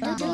Bye.